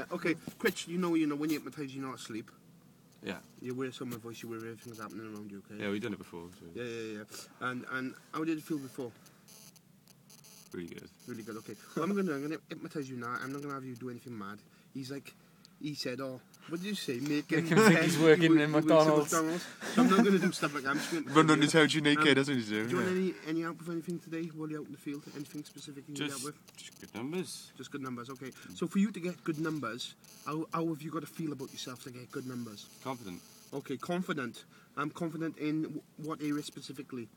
Yeah, okay, Critch, you know, you know, when you hypnotise, you're not asleep. Yeah. You wear some of voice, you wear everything's happening around you, okay? Yeah, we've done it before. So Yeah, yeah, yeah. And and how did it feel before? Really good. Really good. Okay. What I'm gonna do, I'm gonna hypnotise you now. I'm not gonna have you do anything mad. He's like, he said, oh, what did you say? Make him, Make him think he's working in he works at McDonald's. McDonald's. So I'm not gonna do stuff like that. I'm just gonna Run on the town, you Um, naked, that's what he's doing. Do you want yeah. any any help with anything today while you're out in the field? Anything specific you need help Just, with? just good numbers. Just good numbers. Okay. So for you to get good numbers, how, how have you got to feel about yourself to get good numbers? Confident. Okay, confident. I'm confident in w- what area specifically?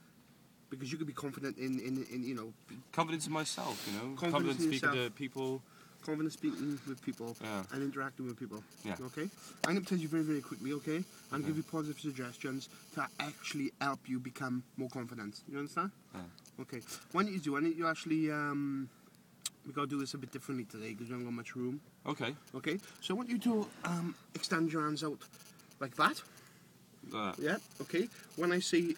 Because you could be confident in, in, in you know, Confidence in myself, you know. Confidence Confident in speaking yourself. to people. Confident speaking with people Yeah. and interacting with people. Yeah. Okay? I'm going to tell you very, very quickly, okay? And give you positive suggestions to actually help you become more confident. You understand? Yeah. Okay. Why don't you do? Why don't you actually, um, we got to do this a bit differently today because we haven't got much room. Okay. Okay? So I want you to um, extend your hands out like that. That. Yeah, okay. When I say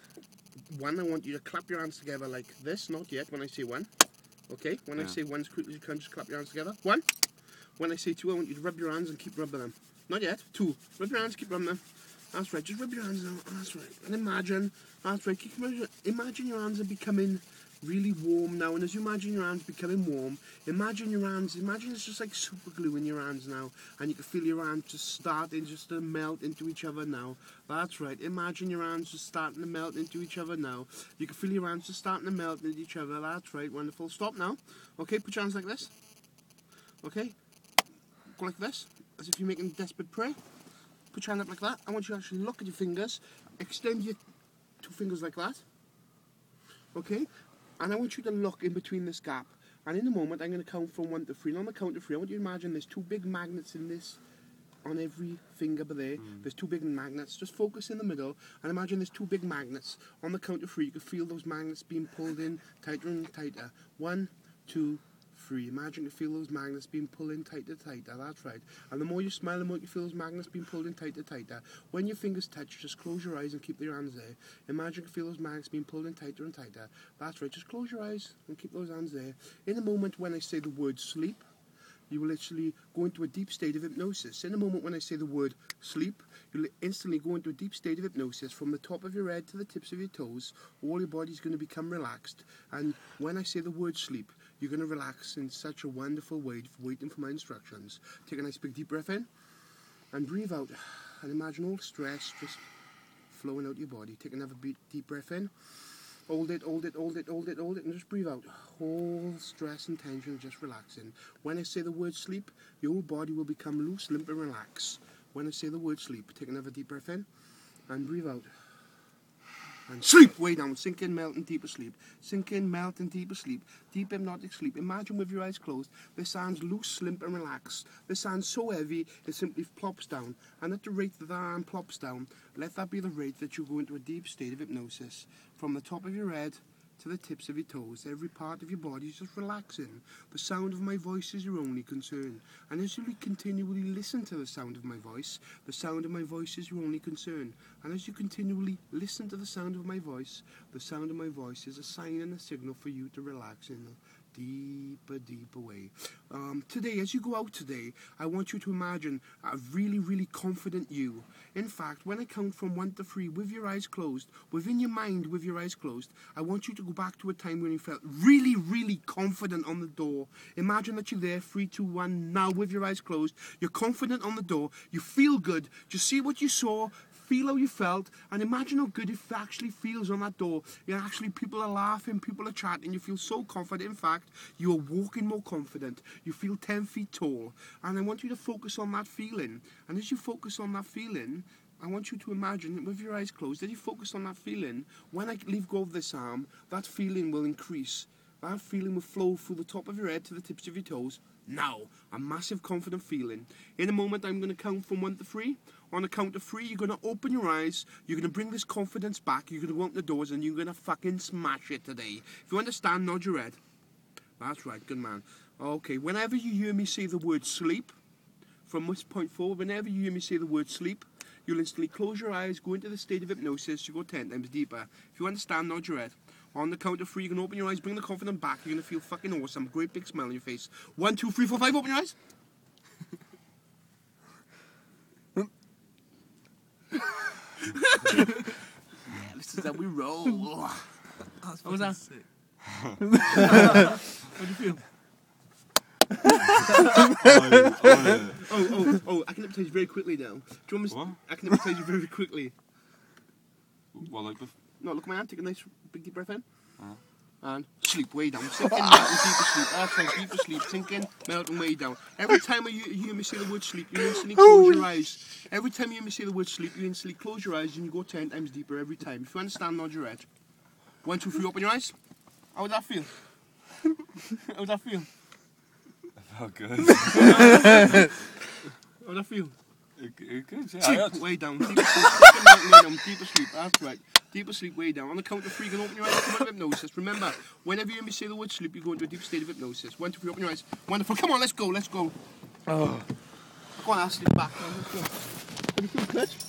one, I want you to clap your hands together like this. Not yet. When I say one, okay. When I say one, quickly you can, just clap your hands together. One. When I say two, I want you to rub your hands and keep rubbing them. Not yet. Two. Rub your hands, keep rubbing them. That's right. Just rub your hands out. That's right. And imagine. That's right. Imagine your hands are becoming really warm now. And as you imagine your hands becoming warm, imagine your hands. Imagine it's just like super glue in your hands now, and you can feel your hands just starting just to melt into each other now. That's right. Imagine your hands just starting to melt into each other now. You can feel your hands just starting to melt into each other. That's right. Wonderful. Stop now. Okay. Put your hands like this. Okay. Go like this, as if you're making a desperate prayer. Put your hand up like that. I want you to actually look at your fingers. Extend your two fingers like that. Okay? And I want you to look in between this gap. And in a moment, I'm going to count from one to three. And on the count of three, I want you to imagine there's two big magnets in this, on every finger but there. Mm. There's two big magnets. Just focus in the middle and imagine there's two big magnets. On the count of three, you can feel those magnets being pulled in tighter and tighter. One, two, Imagine you feel those magnets being pulled in tighter, tighter. That's right. And the more you smile, the more you feel those magnets being pulled in tighter, tighter. When your fingers touch, just close your eyes and keep your hands there. Imagine you feel those magnets being pulled in tighter and tighter. That's right. Just close your eyes and keep those hands there. In a moment when I say the word sleep, you will literally go into a deep state of hypnosis. In a moment when I say the word sleep, you'll instantly go into a deep state of hypnosis from the top of your head to the tips of your toes. All your body's going to become relaxed. And when I say the word sleep, you're going to relax in such a wonderful way, waiting for my instructions. Take a nice big deep breath in and breathe out. And imagine all stress just flowing out your body. Take another deep breath in. Hold it, hold it, hold it, hold it, hold it, and just breathe out. All stress and tension just relaxing. When I say the word sleep, your body will become loose, limp, and relax. When I say the word sleep, take another deep breath in and breathe out. And sleep way down, sink in, melt, and deeper sleep. Sink in, melt, and deeper sleep. Deep hypnotic sleep. Imagine with your eyes closed, The hand's loose, limp, and relaxed. The hand's so heavy, it simply plops down. And at the rate that that hand plops down, let that be the rate that you go into a deep state of hypnosis. From the top of your head to the tips of your toes, every part of your body is just relaxing. The sound of my voice is your only concern. And as you continually listen to the sound of my voice, the sound of my voice is your only concern. And as you continually listen to the sound of my voice, the sound of my voice is a sign and a signal for you to relax in deeper, deeper way. Um, today, as you go out today, I want you to imagine a really, really confident you. In fact, when I count from one to three with your eyes closed, within your mind with your eyes closed, I want you to go back to a time when you felt really, really confident on the door. Imagine that you're there, three, two, one, now with your eyes closed. You're confident on the door. You feel good. Just see what you saw, feel how you felt, and imagine how good it actually feels on that door. You know, actually, people are laughing, people are chatting, you feel so confident. In fact, you are walking more confident. You feel 10 feet tall. And I want you to focus on that feeling. And as you focus on that feeling, I want you to imagine, with your eyes closed, that you focus on that feeling. When I leave go of this arm, that feeling will increase. That feeling will flow through the top of your head to the tips of your toes. Now, a massive confident feeling. In a moment, I'm going to count from one to three. On the count of three, you're going to open your eyes. You're going to bring this confidence back. You're going to out the doors and you're going to fucking smash it today. If you understand, nod your head. That's right, good man. Okay, whenever you hear me say the word sleep, from this point forward, whenever you hear me say the word sleep, you'll instantly close your eyes, go into the state of hypnosis, you go 10 times deeper. If you understand, nod your head. On the count of three, you can open your eyes, bring the confidence back. You're gonna feel fucking awesome. Great big smile on your face. One, two, three, four, five. Open your eyes. yeah, this is how we roll. How was that? how do you feel? oh, oh, oh, oh, I can hypnotize very quickly now. Do you want me to, What? I can hypnotize you very quickly. Well, like. No, look at my hand. Take a nice big deep breath in. Uh-huh. And sleep way down. Sinking, melting, deeper sleep. Right, deeper sleep. Sinking, melting way down. Every time you, you hear me say the word sleep, you instantly close your eyes. Every time you hear me say the word sleep, you instantly close your eyes and you go 10 times deeper every time. If you understand, nod your head. One, two, three, open your eyes. How would that feel? How would that feel? oh, good. How would that feel? It- it good, yeah. I Sleep way down. Deeper sleep. Deeper sleep. That's right. Deeper sleep way down. On the count of three, you can open your eyes and come out of hypnosis. Remember, whenever you hear me say the word sleep, you go into a deep state of hypnosis. One, two, three, open your eyes. Wonderful. Come on, let's go. Let's go. Oh. Go on, I'll sleep back. Let's go.